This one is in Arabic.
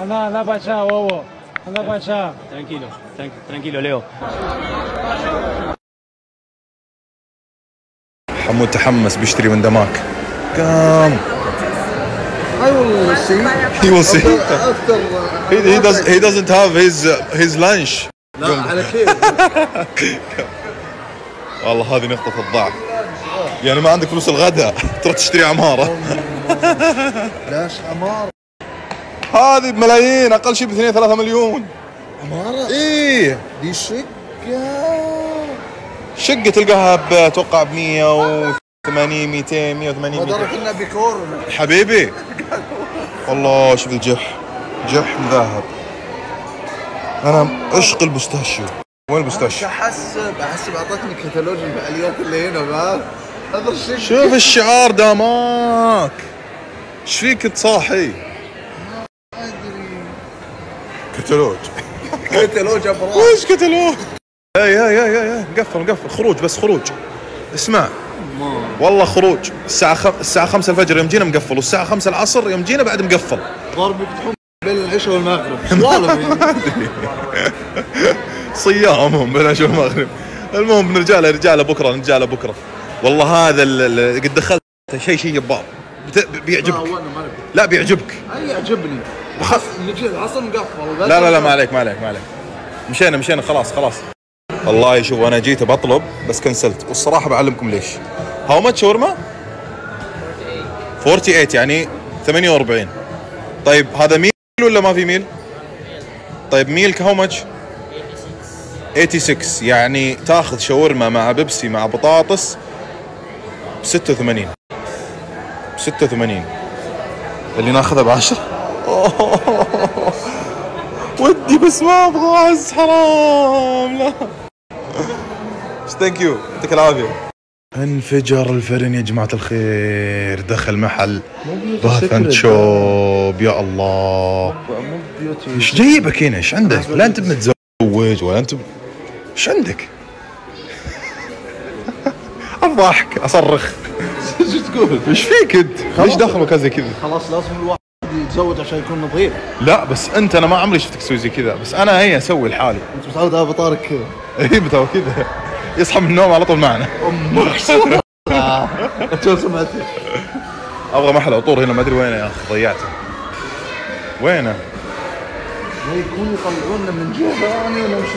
Anda, anda baca, wowo. Anda baca. Tranquilo, tranquilo, Leo. حمو تحمس بيشتري من دماك كام اي ويل سي هي ويل سي هي هي دازنت هاف هيز هيز لانش لا على كيف والله هذه نقطة الضعف. يعني ما عندك فلوس الغداء تروح تشتري عمارة. ليش عمارة؟ هذه بملايين أقل شيء ب 2 3 مليون. عمارة إيه. دي شقة. شقة تلقاها بتوقع ب 180 200 180 ما 200 درك انها بكور. حبيبي. والله شوف الجح جح مذهب. أنا عشق البستاشيو وين البستاشيو أحسب أحسب أعطتني كتالوج الفعاليات اللي هنا الشيء. شوف الشعار داماك. إيش فيك انت صاحي كتالوج. كتالوج ابراج وش كتالوج؟ اي اي اي اي مقفل مقفل خروج بس خروج. اسمع. والله خروج. الساعة خم... الساعة 5 الفجر يوم جينا مقفل والساعة 5 العصر يوم جينا بعد مقفل. ضرب يفتحون بين العشاء والمغرب. صيامهم بلا شو المغرب المهم رجاله رجاله بكرة رجاله بكرة. والله هذا ال- ال- قد دخلت شيء شيء جبار بيعجبك. لا بيعجبك. أي يعجبني. العصر مقفل لا لا لا ما عليك ما عليك ما عليك. مشينا مشينا خلاص خلاص. والله شوف أنا جيت بطلب بس كنسلت والصراحة بعلمكم ليش. هاو ماتش شاورما؟ 48 يعني 48 طيب هذا ميل ولا ما في ميل طيب ميلك هاو ماتش 86 يعني تاخذ شاورما مع بيبسي مع بطاطس ب 86 ب 86 اللي ناخذها ب 10 ودي بس ما أبغى اعز حرام لا. thank you يعطيك العافية. انفجر الفرن يا جماعة الخير. دخل محل Bath and Shop يا الله. إيش جايبك هنا؟ إيش عندك؟ لا أنت متزوج ولا أنت إيش عندك؟ اضحك أصرخ. إيش تقول؟ إيش فيك أنت؟ ليش دخلك زي كذا؟ خلاص لازم الواحد يتزوج عشان يكون نظيف. لا بس أنت أنا ما عمري شفتك تسوي زي كذا بس أنا هي أسوي لحالي. أنت متعود على بطارك كذا. إي بتو كذا. يصحى من النوم على طول معنا. أمك شو سمعتي؟ أبغى محل عطور هنا ما أدري وينه يا أخي ضيعته. وينه؟ ما يكون يطلعونا من جهه ثانية مش